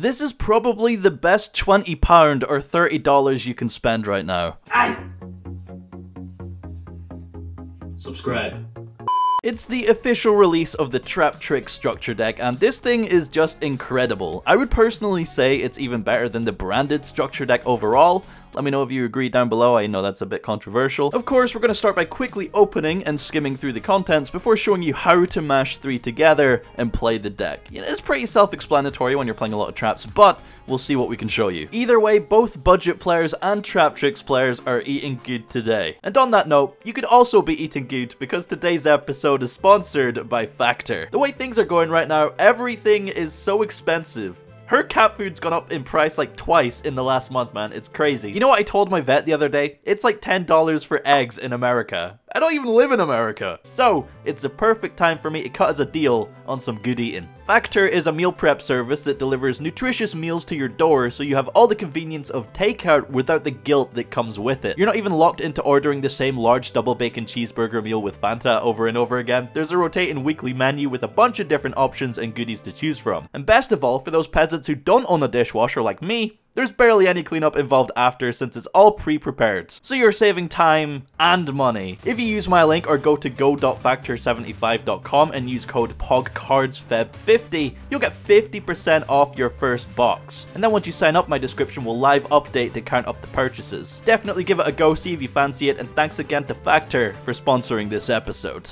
This is probably the best £20 or $30 you can spend right now. Aye. Subscribe. It's the official release of the Traptrix structure deck, and this thing is just incredible. I would personally say it's even better than the branded structure deck overall, let me know if you agree down below, I know that's a bit controversial. Of course, we're going to start by quickly opening and skimming through the contents before showing you how to mash three together and play the deck. it's pretty self-explanatory when you're playing a lot of traps, but we'll see what we can show you. Either way, both budget players and Traptrix players are eating good today. And on that note, you could also be eating good because today's episode is sponsored by Factor. The way things are going right now, everything is so expensive. Her cat food's gone up in price like twice in the last month, man. It's crazy. You know what I told my vet the other day? It's like $10 for eggs in America. I don't even live in America. So, it's a perfect time for me to cut as a deal on some good eating. Factor is a meal prep service that delivers nutritious meals to your door so you have all the convenience of takeout without the guilt that comes with it. You're not even locked into ordering the same large double bacon cheeseburger meal with Fanta over and over again. There's a rotating weekly menu with a bunch of different options and goodies to choose from. And best of all, for those peasants who don't own a dishwasher like me, there's barely any cleanup involved after since it's all pre-prepared. So you're saving time and money. If you use my link or go to go.factor75.com and use code POGCARDSFEB50, you'll get 50% off your first box. And then once you sign up, my description will live update to count up the purchases. Definitely give it a go, see if you fancy it, and thanks again to Factor for sponsoring this episode.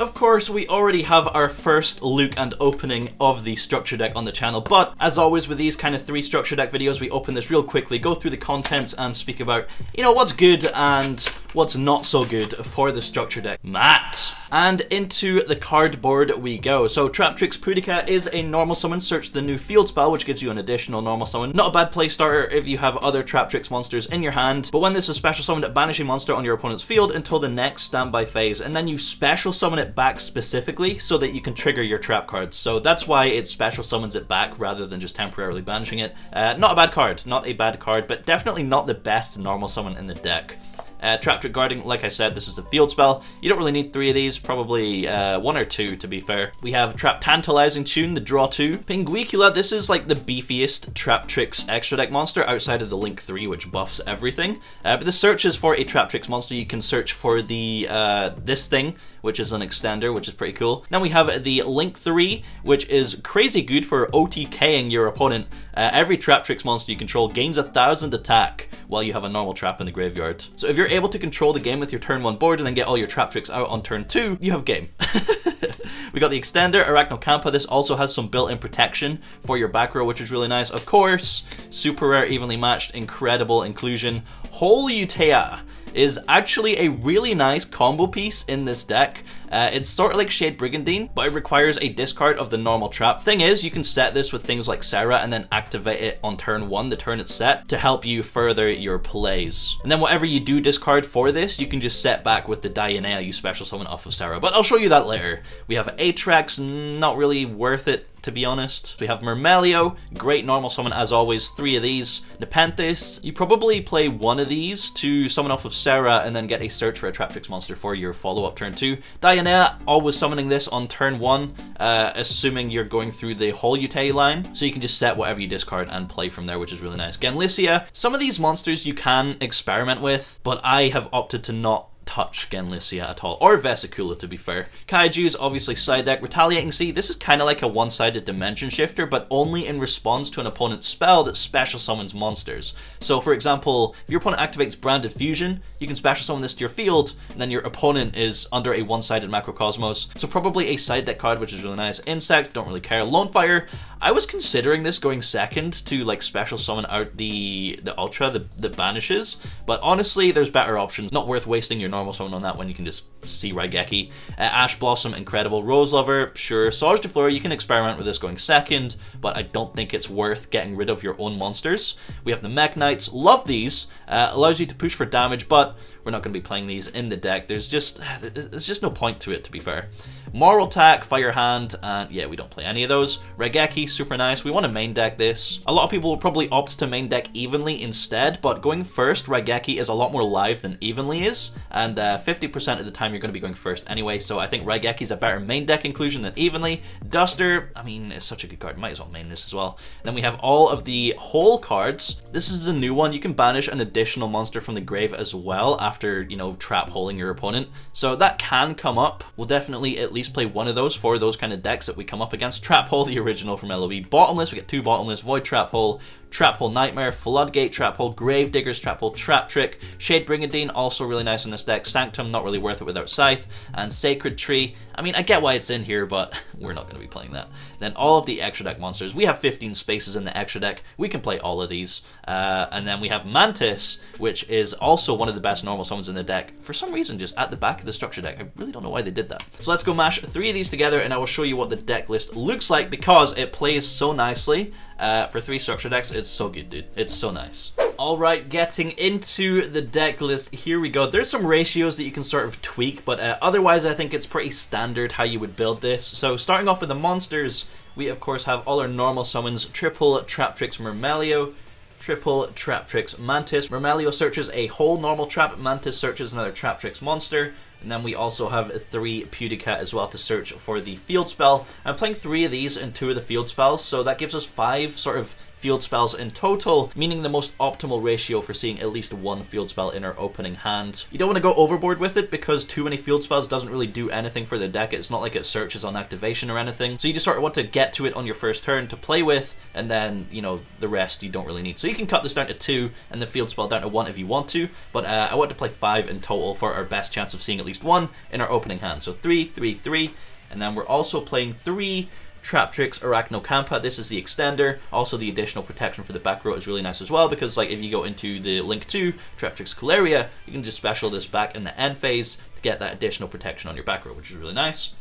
Of course, we already have our first look and opening of the structure deck on the channel, but as always with these kind of three structure deck videos, we open this real quickly, go through the contents and speak about, you know, what's good and what's not so good for the structure deck. Matt! And into the cardboard we go. So Traptrix Pudica is a normal summon. Search the new field spell, which gives you an additional normal summon. Not a bad play starter if you have other Traptrix monsters in your hand. But when this is special summoned, banish a monster on your opponent's field until the next standby phase. And then you special summon it back specifically so that you can trigger your trap cards. So that's why it special summons it back rather than just temporarily banishing it. Uh, not a bad card. Not a bad card, but definitely not the best normal summon in the deck. Uh, Traptrix Garden, like I said, this is a field spell. You don't really need three of these, probably uh, one or two to be fair. We have Trap Tantalizing Tune, the draw two. Pinguicula, this is like the beefiest Traptrix extra deck monster outside of the Link 3, which buffs everything. Uh, but the search is for a Traptrix monster. You can search for the uh, this thing, which is an extender, which is pretty cool. Now we have the Link 3, which is crazy good for OTKing your opponent. Uh, every Traptrix monster you control gains a thousand attack while you have a normal trap in the graveyard. So if you're able to control the game with your turn 1 board and then get all your Traptrix out on turn 2, you have game. we got the extender, Arachnocampa. This also has some built-in protection for your back row, which is really nice. Of course, super rare, evenly matched, incredible inclusion. Holeutea is actually a really nice combo piece in this deck. Uh, it's sort of like Shade Brigandine, but it requires a discard of the normal trap. Thing is, you can set this with things like Sera and then activate it on turn one, the turn it's set, to help you further your plays. And then whatever you do discard for this, you can just set back with the Dionaea you special summon off of Sera, But I'll show you that later. We have Atrax, not really worth it to be honest. We have Myrmeleo, great normal summon as always, three of these. Nepenthes, you probably play one of these to summon off of Sera and then get a search for a Traptrix monster for your follow-up turn two. Dionaea, always summoning this on turn one, uh, assuming you're going through the whole Holute line, so you can just set whatever you discard and play from there, which is really nice. Genlisea, some of these monsters you can experiment with, but I have opted to not touch Genlisea at all, or Vesicula to be fair. Kaiju's obviously side deck. Retaliating Sea, this is kind of like a one-sided dimension shifter, but only in response to an opponent's spell that special summons monsters. So for example, if your opponent activates Branded Fusion, you can special summon this to your field, and then your opponent is under a one-sided Macrocosmos. So probably a side deck card, which is really nice. Insect, don't really care. Lone Fire, I was considering this going second to like special summon out the the Ultra, the, the banishes, but honestly, there's better options. Not worth wasting your normal summon on that one. you can just see Raigeki. Uh, Ash Blossom, incredible. Rose Lover, sure. Sage de you can experiment with this going second, but I don't think it's worth getting rid of your own monsters. We have the Mekk-Knights, love these. Uh, allows you to push for damage, but we're not going to be playing these in the deck. There's just there's just no point to it, to be fair. Moraltac, Fire Hand, and yeah, we don't play any of those. Raigeki, super nice. We want to main deck this. A lot of people will probably opt to main deck evenly instead, but going first, Raigeki is a lot more live than evenly is, and and 50% uh, of the time you're going to be going first anyway, so I think Raigeki's a better main deck inclusion than Evenly. Duster, I mean, it's such a good card, might as well main this as well. Then we have all of the Hole cards. This is a new one, you can banish an additional monster from the grave as well after, you know, trap holing your opponent. So that can come up. We'll definitely at least play one of those for those kind of decks that we come up against. Trap Hole, the original from LOE. Bottomless, we get two Bottomless, Void Trap Hole, Trap Hole Nightmare, Floodgate Trap Hole, Grave Diggers Trap Hole, Trap Trick, Shade Brigandine, also really nice in this deck, Sanctum, not really worth it without Scythe, and Sacred Tree. I mean, I get why it's in here, but we're not going to be playing that. Then all of the extra deck monsters. We have 15 spaces in the extra deck. We can play all of these. Uh, and then we have Mantis, which is also one of the best normal summons in the deck. For some reason, just at the back of the structure deck. I really don't know why they did that. So let's go mash three of these together, and I will show you what the deck list looks like because it plays so nicely. Uh, for three structure decks, it's so good, dude. It's so nice. Alright, getting into the deck list, here we go. There's some ratios that you can sort of tweak, but uh, otherwise I think it's pretty standard how you would build this. So starting off with the monsters, we of course have all our normal summons, triple Traptrix Myrmeleo, triple Traptrix Mantis. Myrmeleo searches a Hole normal trap, Mantis searches another Traptrix monster, and then we also have three Pudica as well to search for the field spell. I'm playing three of these and two of the field spells, so that gives us five sort of field spells in total, meaning the most optimal ratio for seeing at least one field spell in our opening hand. You don't want to go overboard with it because too many field spells doesn't really do anything for the deck. It's not like it searches on activation or anything. So you just sort of want to get to it on your first turn to play with, and then, you know, the rest you don't really need. So you can cut this down to two and the field spell down to one if you want to, but uh, I want to play five in total for our best chance of seeing at least one in our opening hand. So three, three, three, and then we're also playing three Traptrix Arachnocampa, this is the extender. Also the additional protection for the back row is really nice as well because like if you go into the Link 2 Traptrix Cularia, you can just special this back in the end phase to get that additional protection on your back row, which is really nice.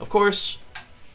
Of course,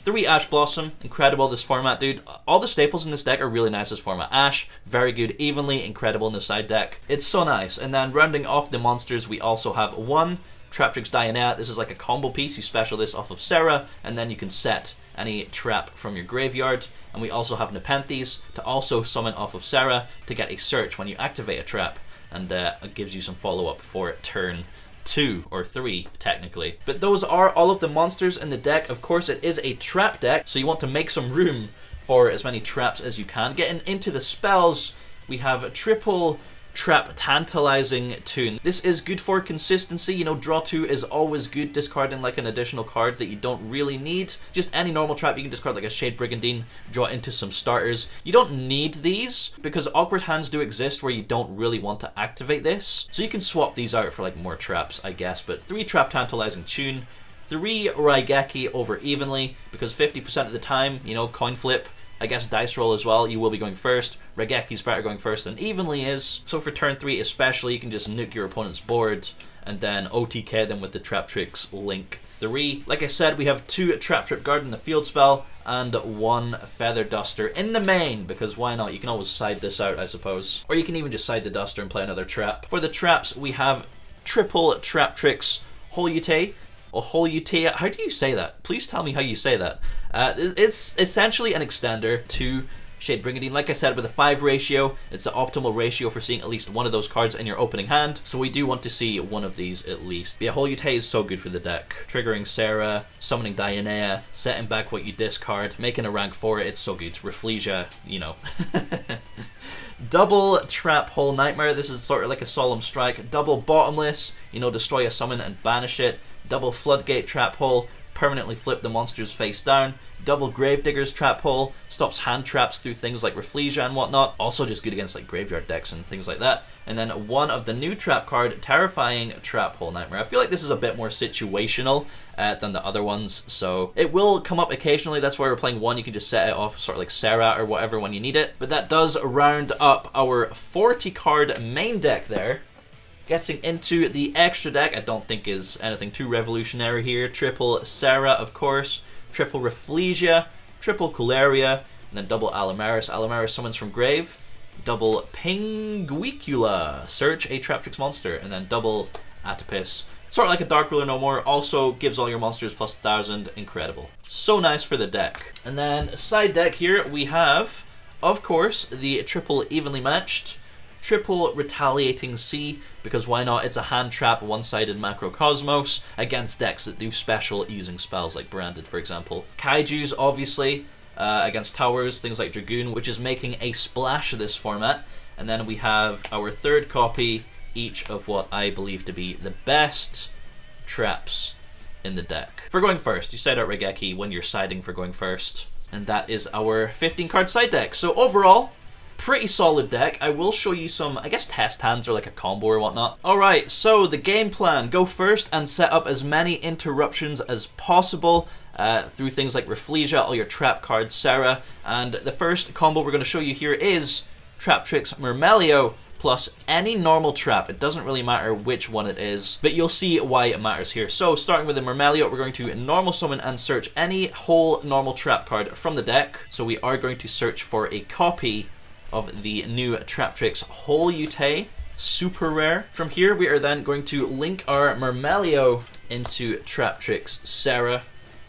Three Ash Blossom, incredible this format, dude. All the staples in this deck are really nice this format. Ash, very good, evenly, incredible in the side deck. It's so nice. And then rounding off the monsters, we also have one Traptrix Dionette. This is like a combo piece. You special this off of Sera, and then you can set any trap from your graveyard. And we also have Nepenthes to also summon off of Sera to get a search when you activate a trap. And uh, it gives you some follow-up for turn two or three technically. But those are all of the monsters in the deck. Of course, it is a trap deck, so you want to make some room for as many traps as you can. Getting into the spells, we have a triple trap tantalizing tune. This is good for consistency, you know, draw two is always good, discarding like an additional card that you don't really need. Just any normal trap, you can discard like a Shade Brigandine, draw into some starters. You don't need these, because awkward hands do exist where you don't really want to activate this. So you can swap these out for like more traps, I guess, but three trap tantalizing tune, three Raigeki over evenly, because 50% of the time, you know, coin flip, I guess dice roll as well, you will be going first. Raigeki's better going first than evenly is. So for turn 3 especially, you can just nuke your opponent's board and then OTK them with the Traptrix Link 3. Like I said, we have two Traptrix Garden the field spell and one Feather Duster in the main, because why not? You can always side this out, I suppose. Or you can even just side the Duster and play another trap. For the traps, we have triple Traptrix Holute, or Holutea. How do you say that? Please tell me how you say that. Uh, it's essentially an extender to Shade Brigandine. Like I said, with a 5 ratio, it's the optimal ratio for seeing at least one of those cards in your opening hand, so we do want to see one of these at least. But yeah, Holute is so good for the deck. Triggering Sera, summoning Dionaea, setting back what you discard, making a rank for it, it's so good. Rafflesia, you know. Double Trap Hole Nightmare, this is sort of like a Solemn Strike. Double Bottomless, you know, destroy a summon and banish it. Double Floodgate Trap Hole, permanently flip the monster's face down. Double Gravedigger's Trap Hole stops hand traps through things like Rafflesia and whatnot. Also just good against like graveyard decks and things like that. And then one of the new trap card, Terrifying Trap Hole Nightmare. I feel like this is a bit more situational uh, than the other ones, so it will come up occasionally. That's why we're playing one. You can just set it off sort of like Sera or whatever when you need it. But that does round up our 40 card main deck there. Getting into the extra deck, I don't think is anything too revolutionary here. Triple Sera, of course, triple Rafflesia, triple Cularia, and then double Allomerus. Allomerus summons from grave, double Pinguicula, search a Traptrix monster, and then double Atypus. Sort of like a Dark Ruler No More, also gives all your monsters plus 1000, incredible. So nice for the deck. And then side deck here, we have, of course, the triple evenly matched triple retaliating sea, because why not? It's a hand trap, one-sided macrocosmos against decks that do special using spells like Branded, for example. Kaiju's, obviously, uh, against towers, things like Dragoon, which is making a splash of this format. And then we have our third copy, each of what I believe to be the best traps in the deck. For going first, you side out Raigeki when you're siding for going first. And that is our 15 card side deck. So overall, pretty solid deck. I will show you some, I guess test hands or like a combo or whatnot. Alright, so the game plan. Go first and set up as many interruptions as possible. Uh, through things like Rafflesia, all your trap cards, Sera, and the first combo we're going to show you here is Trap Tricks Myrmeleo, plus any normal trap. It doesn't really matter which one it is, but you'll see why it matters here. So starting with the Myrmeleo, we're going to normal summon and search any Hole normal trap card from the deck. So we are going to search for a copy of the new Traptrix Holeutea super rare. From here, we are then going to link our Myrmeleo into Traptrix Sera,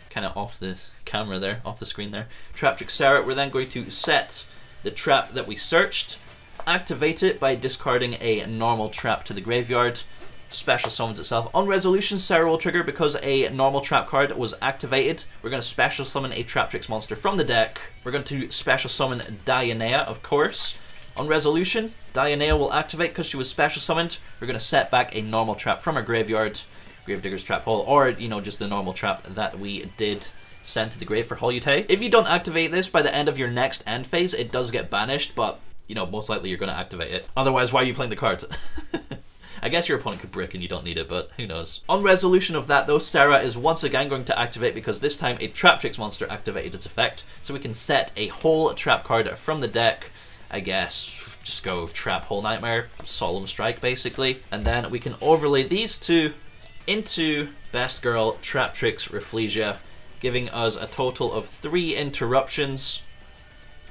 kind of off the camera there, off the screen there. Traptrix Sera, we're then going to set the trap that we searched, activate it by discarding a normal trap to the graveyard, special summons itself. On resolution, Sera will trigger because a normal trap card was activated. We're going to special summon a Traptrix monster from the deck. We're going to special summon Dionaea, of course. On resolution, Dionaea will activate because she was special summoned. We're going to set back a normal trap from our graveyard, Gravedigger's Trap Hole, or, you know, just the normal trap that we did send to the grave for Holeutea. If you don't activate this by the end of your next end phase, it does get banished, but, you know, most likely you're going to activate it. Otherwise, why are you playing the card? I guess your opponent could brick and you don't need it, but who knows. On resolution of that though, Sera is once again going to activate because this time a Traptrix monster activated its effect, so we can set a Hole trap card from the deck, I guess, just go Trap Hole Nightmare, Solemn Strike basically, and then we can overlay these two into Best Girl Traptrix Rafflesia, giving us a total of three interruptions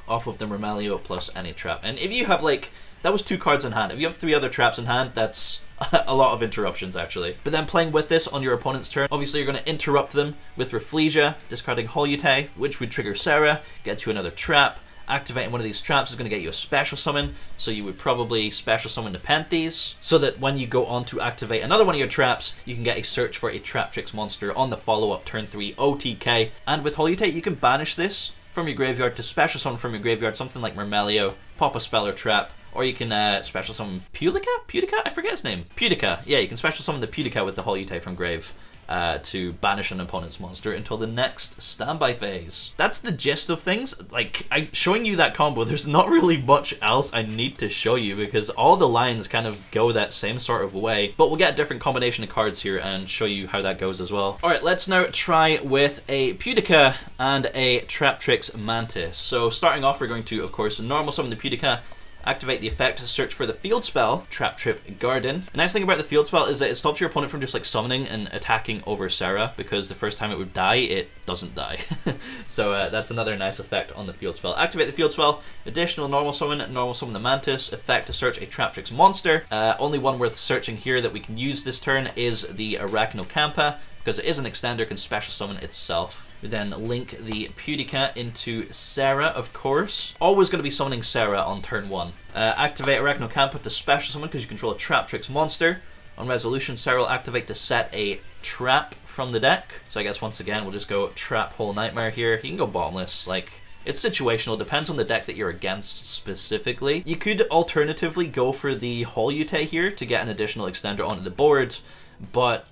off of the Myrmeleo plus any trap. And if you have like that was two cards in hand. If you have three other traps in hand, that's a lot of interruptions actually. But then playing with this on your opponent's turn, obviously you're going to interrupt them with Rafflesia, discarding Whole which would trigger Sera, get you another trap. Activating one of these traps is going to get you a special summon, so you would probably special summon the Nepenthes, so that when you go on to activate another one of your traps, you can get a search for a Traptrix monster on the follow-up turn 3 OTK. And with Whole you can banish this from your graveyard to special summon from your graveyard, something like Myrmeleo, pop a spell or trap, or you can uh, special summon Pulica? Pudica? I forget his name. Pudica. Yeah, you can special summon the Pudica with the Holeutea from Grave. Uh, to banish an opponent's monster until the next standby phase. That's the gist of things. Like, I'm showing you that combo, there's not really much else I need to show you because all the lines kind of go that same sort of way, but we'll get a different combination of cards here and show you how that goes as well. Alright, let's now try with a Pudica and a Traptrix Mantis. So starting off, we're going to, of course, normal summon the Pudica, Activate the effect, search for the field spell, Traptrix Garden. The nice thing about the field spell is that it stops your opponent from just like summoning and attacking over Sera because the first time it would die, it doesn't die. so uh, that's another nice effect on the field spell. Activate the field spell, additional normal summon, normal summon the Mantis, effect to search a Traptrix monster. Uh, only one worth searching here that we can use this turn is the Arachnocampa because it is an extender, can special summon itself. We then link the Pudica into Sera, of course. Always going to be summoning Sera on turn 1. Uh, activate Arachnocampa to special summon because you control a Traptrix monster. On resolution, Sera will activate to set a trap from the deck. So I guess once again, we'll just go Trap Hole Nightmare here. You can go bottomless, like... It's situational, it depends on the deck that you're against specifically. You could alternatively go for the Holeutea here to get an additional extender onto the board, but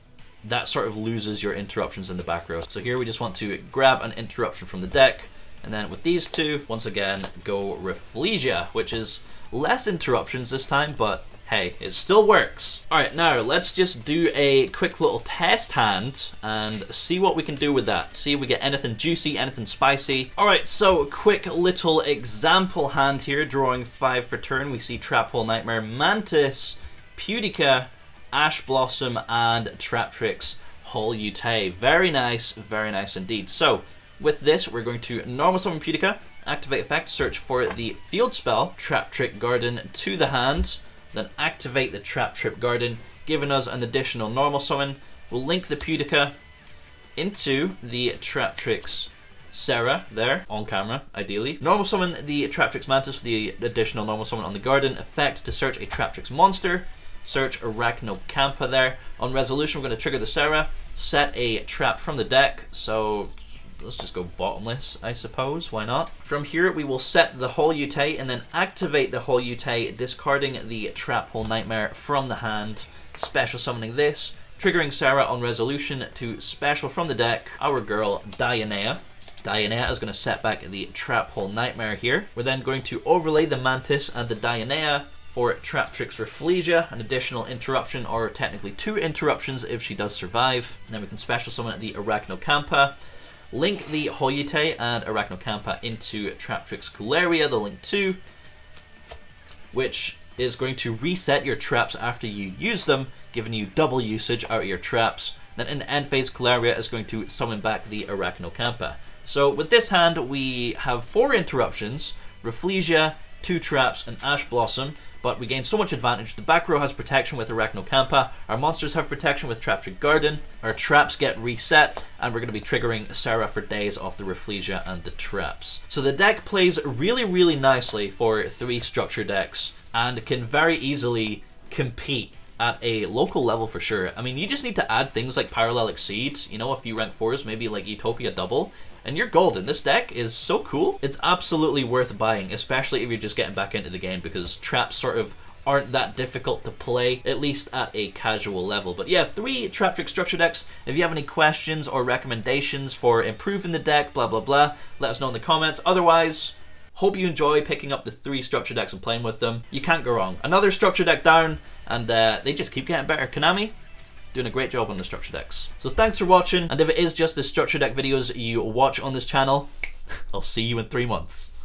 that sort of loses your interruptions in the back row. So here we just want to grab an interruption from the deck, and then with these two, once again, go Rafflesia, which is less interruptions this time, but hey, it still works. Alright, now let's just do a quick little test hand and see what we can do with that. See if we get anything juicy, anything spicy. Alright, so quick little example hand here, drawing five for turn. We see Trap Hole Nightmare, Mantis, Pudica, Ash Blossom, and Traptrix Holeutea. Very nice, very nice indeed. So, with this, we're going to normal summon Pudica, activate effect, search for the field spell, Traptrix Garden to the hand, then activate the Traptrix Garden, giving us an additional normal summon. We'll link the Pudica into the Traptrix Sera there on camera, ideally. Normal summon the Traptrix Mantis for the additional normal summon on the Garden effect to search a Traptrix monster. Search Arachnocampa there. On resolution, we're going to trigger the Sera, set a trap from the deck, so let's just go bottomless, I suppose. Why not? From here, we will set the Holeutea and then activate the Holeutea, discarding the Trap Hole Nightmare from the hand, special summoning this, triggering Sera on resolution to special from the deck our girl Dionaea. Dionaea is going to set back the Trap Hole Nightmare here. We're then going to overlay the Mantis and the Dionaea for Traptrix Rafflesia, an additional interruption, or technically two interruptions if she does survive. Then we can special summon the Arachnocampa, link the Holeutea and Arachnocampa into Traptrix Cularia, the link 2, which is going to reset your traps after you use them, giving you double usage out of your traps. Then in the end phase, Cularia is going to summon back the Arachnocampa. So with this hand, we have four interruptions, Rafflesia, two traps, and Ash Blossom, but we gain so much advantage. The back row has protection with Arachnocampa, our monsters have protection with Traptrix Garden, our traps get reset, and we're going to be triggering Sera for days off the Rafflesia and the traps. So the deck plays really, really nicely for three structure decks, and can very easily compete at a local level for sure. I mean, you just need to add things like Parallel Exceed, you know, a few rank 4s, maybe like Utopia Double, and you're golden. This deck is so cool. It's absolutely worth buying, especially if you're just getting back into the game, because traps sort of aren't that difficult to play, at least at a casual level. But yeah, three Traptrix structure decks. If you have any questions or recommendations for improving the deck, blah, blah, blah, let us know in the comments. Otherwise, Hope you enjoy picking up the three structure decks and playing with them. You can't go wrong. Another structure deck down, and uh, they just keep getting better. Konami, doing a great job on the structure decks. So thanks for watching, and if it is just the structure deck videos you watch on this channel, I'll see you in three months.